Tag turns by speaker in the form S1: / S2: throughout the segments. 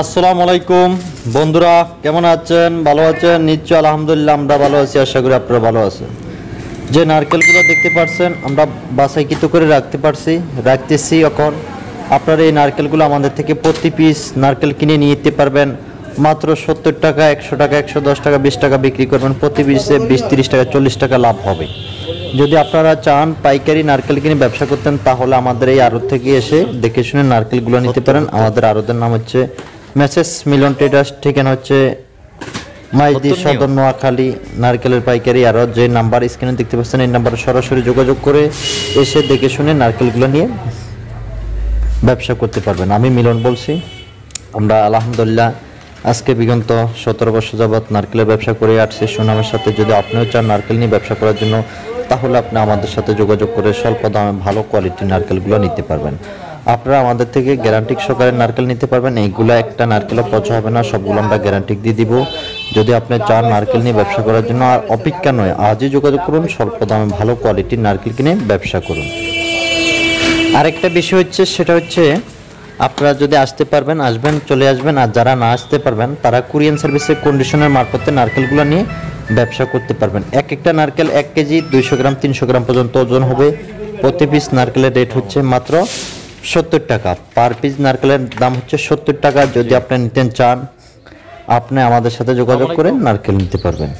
S1: আসসালামু আলাইকুম বন্ধুরা, কেমন আছেন? ভালো আছেন? নিশ্চয় আলহামদুলিল্লাহ আমরা ভালো আছি, আশা করি আপনারা ভালো আছেন। যে নারকেলগুলো দেখতে পাচ্ছেন আমরা বাসাইকৃত করে রাখতে পারছি, রাখতেছি এখন। আপনারা এই নারকেলগুলো আমাদের থেকে প্রতি পিস নারকেল কিনে নিয়ে যেতে পারবেন। মাত্র সত্তর টাকা, একশো টাকা, একশো দশ টাকা, বিশ টাকা বিক্রি করবেন। প্রতি পিসে বিশ, তিরিশ টাকা, চল্লিশ টাকা লাভ হবে। যদি আপনারা চান পাইকারি নারকেল কিনে ব্যবসা করতেন, তাহলে আমাদের এই আড়ত থেকে এসে দেখে শুনে নারকেলগুলো নিতে পারেন। আমাদের আড়তের নাম হচ্ছে মেসেস মিলন ট্রেডার্স ঠিকানা হচ্ছে মাইজদি সদর নোয়াখালী নারকেলের পাইকারি। আরও যে নাম্বার স্ক্রিনে দেখতে পাচ্ছেন এই নাম্বারে সরাসরি যোগাযোগ করে এসে দেখে শুনে নারকেলগুলো নিয়ে ব্যবসা করতে পারবেন। আমি মিলন বলছি। আমরা আলহামদুলিল্লাহ আজকে বিগত সতেরো বছর যাবৎ নারকেলের ব্যবসা করে আসছি। সুনামের সাথে যদি আপনিও চান নারকেল নিয়ে ব্যবসা করার জন্য তাহলে আপনি আমাদের সাথে যোগাযোগ করে স্বল্প দামে ভালো কোয়ালিটির নারকেলগুলো নিতে পারবেন। আপনারা আমাদের থেকে গ্যারান্টি সহকারে নারকেল নিতে পারবেন। এইগুলো একটা নারকেলও পচা হবে না, সবগুলো আমরা গ্যারান্টি দিয়ে দিব। যদি আপনি চান নারকেল নিয়ে ব্যবসা করার জন্য, আর অপেক্ষা নয়, আজই যোগাযোগ করুন, স্বল্প দামে ভালো কোয়ালিটির নারকেল কিনে ব্যবসা করুন। আরেকটা বিষয় হচ্ছে, সেটা হচ্ছে, আপনারা যদি আসতে পারবেন, আসবেন, চলে আসবেন, আর যারা না আসতে পারবেন, তারা কুরিয়ান সার্ভিসের কন্ডিশনের মারফতে নারকেলগুলো নিয়ে ব্যবসা করতে পারবেন। এক একটা নারকেল এক কেজি দুইশো গ্রাম, তিনশো গ্রাম পর্যন্ত ওজন হবে। প্রতি পিস নারকেলের রেট হচ্ছে মাত্র সত্তর টাকা। পার পিস নারকেলের দাম হচ্ছে সত্তর টাকা। যদি আপনি নিতে চান আপনি আমাদের সাথে যোগাযোগ করে নারকেল নিতে পারবেন।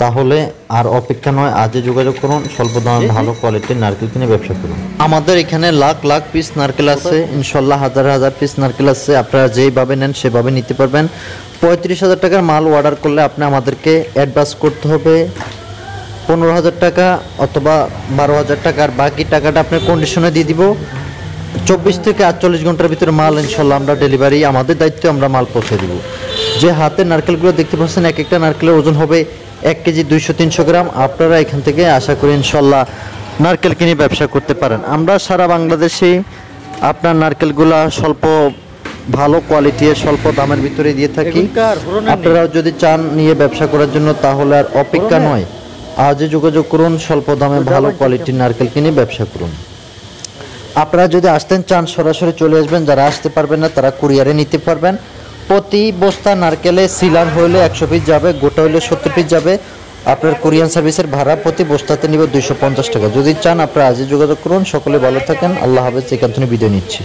S1: তাহলে আর অপেক্ষা নয় আজই যোগাযোগ করুন স্বল্প দামে ভালো কোয়ালিটির নারকেল কিনে ব্যবসা করুন। আমাদের এখানে লাখ লাখ পিস নারকেল আছে ইনশাল্লাহ হাজার হাজার পিস নারকেল আছে। আপনারা যেইভাবে নেন সেভাবে নিতে পারবেন। পঁয়ত্রিশ হাজার টাকার মাল অর্ডার করলে আপনি আমাদেরকে অ্যাডভান্স করতে হবে। পনেরো হাজার টাকা অথবা বারো হাজার টাকার বাকি টাকাটা আপনার কন্ডিশনে দিয়ে দিব। চব্বিশ থেকে আটচল্লিশ ঘণ্টার ভিতরে মাল ইনশাল্লাহ আমরা ডেলিভারি আমাদের দায়িত্বে আমরা মাল পৌঁছে দিব। যে হাতের নারকেলগুলো দেখতে পাচ্ছেন এক একটা নারকেলের ওজন হবে এক কেজি দুইশো তিনশো গ্রাম। আপনারা এখান থেকে আশা করি ইনশাল্লাহ নারকেল কিনে ব্যবসা করতে পারেন। আমরা সারা বাংলাদেশে আপনার নারকেলগুলা স্বল্প ভালো কোয়ালিটির স্বল্প দামের ভিতরে দিয়ে থাকি। আপনারা যদি চান নিয়ে ব্যবসা করার জন্য তাহলে আর অপেক্ষা নয়। আজই যোগাযোগ করুন স্বল্প দামে ভালো কোয়ালিটির নারকেল কিনে ব্যবসা করুন। আপনারা যদি আসতেন, চান সরাসরি চলে আসবেন, যারা আসতে পারবেন না, তারা কুরিয়ারে নিতে পারবেন। প্রতি বস্তা নারকেলে সিলান হইলে একশো পিস যাবে, গোটা হইলে সত্তর পিস যাবে। আপনার কোরিয়ান সার্ভিসের ভাড়া প্রতি বস্তাতে নিবে দুইশো পঞ্চাশ টাকা। যদি চান আপনারা আজই যোগাযোগ করুন, সকলে ভালো থাকেন, আল্লাহ হাফেজ এখান থেকে বিদায় নিচ্ছি।